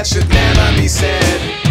that should never be said.